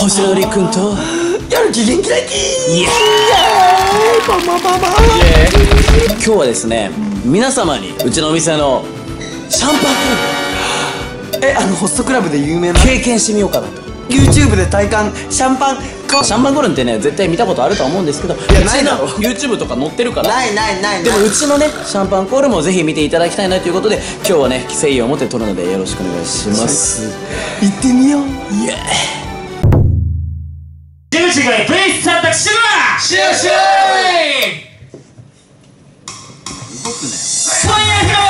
星野りくんと。やる気元気だき。イエーイ。パパパパ今日はですね皆様にうちのお店のシャンパンえあのホストクラブで有名な？経験してみようかなと。YouTube で体感シャンパン。かシャンパンコルンってね絶対見たことあると思うんですけど。いやないだろ。YouTube とか載ってるから。ないないないでもうちのねシャンパンコールもぜひ見ていただきたいなということで今日はね誠意を持って撮るのでよろしくお願いします。行ってみよう。イエーイチがプレイスタートしまーシュー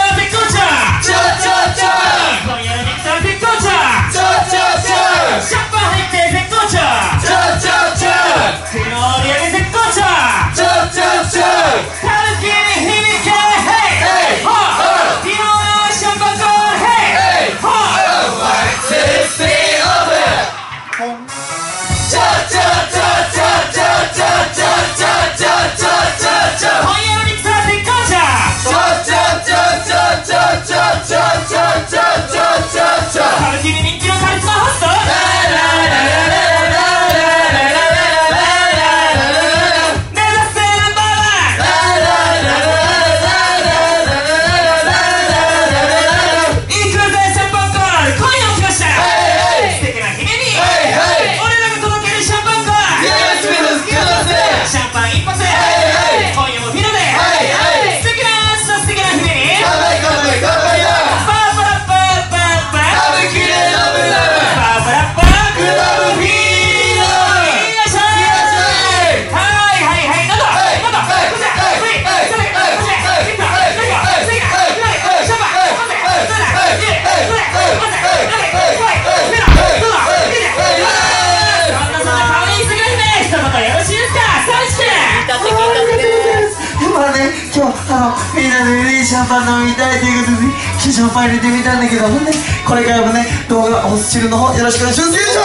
シャンパン飲みたいということでシャンパン入れてみたんだけどほこれからもね動画おすしるの方よろしくお願いしますよいしょ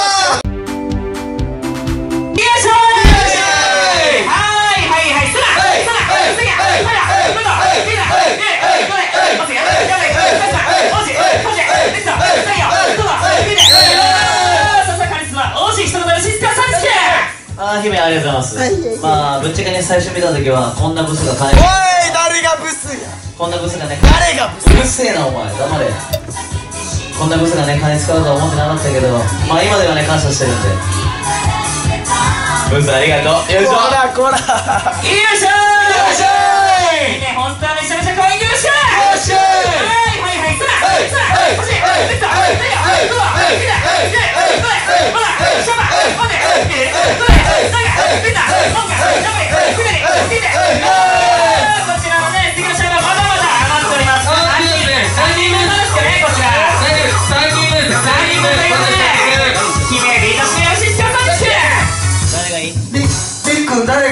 よいしょはいはいはいららあ姫ありがとうございます、はいはいはい、まあぶっちゃけね最初見た時はこんなブスが買えないスやこんなブスがね誰がブスうるせえなお前。黙れこんなブスがね金使うとは思ってなかったけどまあ今ではね感謝してるんで。ブスありがとう。よいしょ。こらこら。よいしょよいしょね本当はめちゃめちゃ可愛いよっしゃよっしゃはいはいはいそらそら欲しいできただよどうだみんなええこれほらシャンパン待ってええこれだよみんな今回シャンパンみんな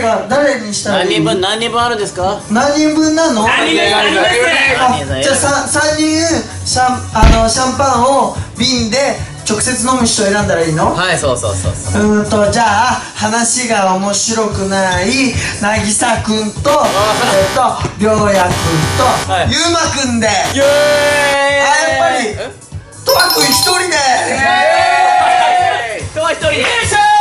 が誰にしたらいい？何人分何人分あるんですか？何人分なの？何人分ありますあじゃあさ三人シャンあのシャンパンを瓶で直接飲む人選んだらいいの？はいそうそうそうそう。うーんとじゃあ話が面白くない渚くんとえっと涼也くんと、はい。ゆうまくんで。イエあやっぱりとわくん一人で。とは一人で。よいしょ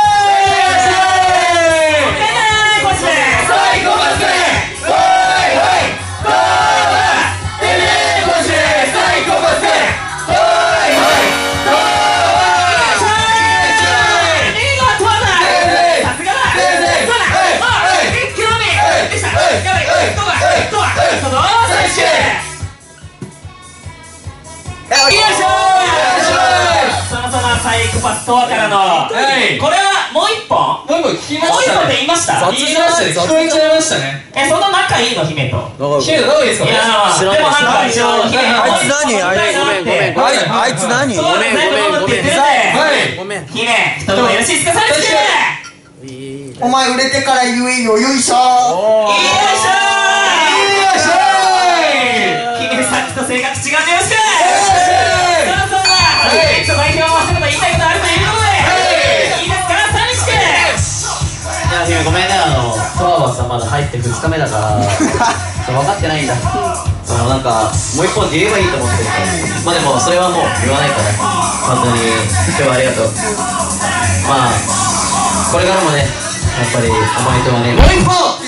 サイコパスとわからの。これはもう一本？もう一個聞きまもう一本って言いました？雑聞きましたね聞こえちゃいましたね。えその仲いいの姫と。姫どうですかいやまあ知らないでもなんか一応姫あいつ何？あいつごめんごめんごめんあいあいつ何？そうですねごめんごめんって言ってはいごめん姫一言よろしいですか？さんちお前売れてから言えよよいしょ。よいしょよいしょ姫さっきと性格違うよって2日目だから 分かってないんだ。そのなんかもう一本って言えばいいと思ってるから。まあでもそれはもう言わないから。本当に今日はありがとう。まあこれからもねやっぱりお前とはねもう一本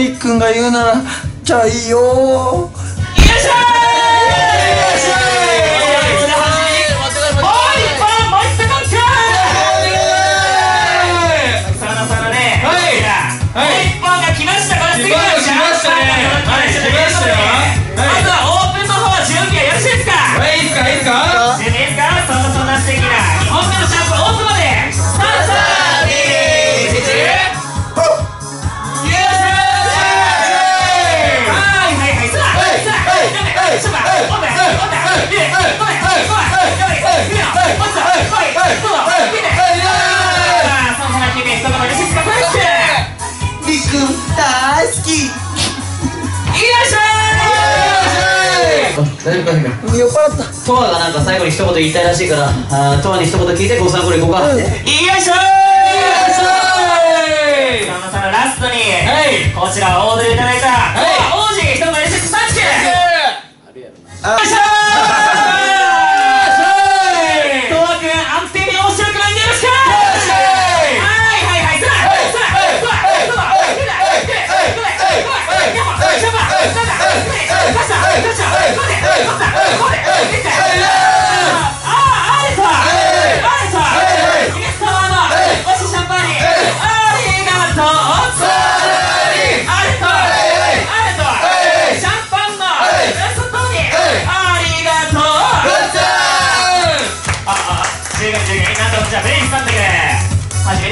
みっくんが言うならじゃあいいよ大丈夫か？姫酔っ払った。トアがなんか最後に一言言いたいらしいから。あートアに一言聞いてご参考に行こうか、よいしょさんまさんのラストに、はい。こちらオードでいただいた、はい。王子一言よろしいです。かサンキューよあいしょト